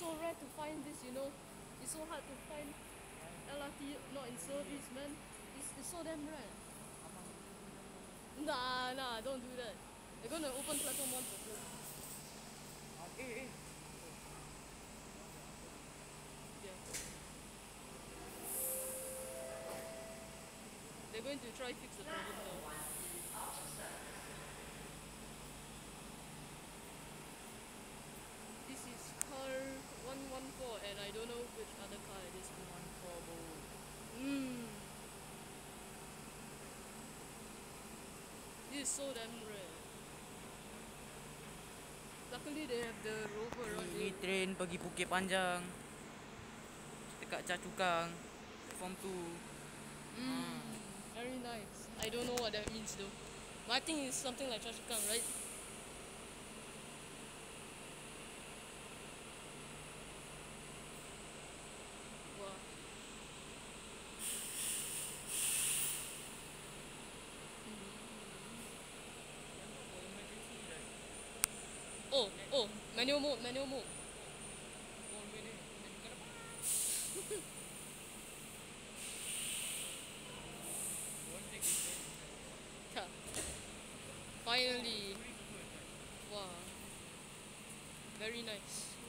so rare to find this, you know. It's so hard to find LRT not in service, man. It's, it's so damn rare. Nah, nah, don't do that. They're gonna open platform one for good. Eh, eh. Yeah. They're going to try fix the problem now. And I don't know which other car it is. One for both. Mm. This is so damn rare. Luckily they have the rover Pergi here. train pergi Bukit Panjang. Dekat Cacukang. Form 2. Mm. Very nice. I don't know what that means though. But I think it's something like Choa Chu Kang, right? Wow. Oh, oh, manual mode, manual mode. Finally. Wow. Very nice.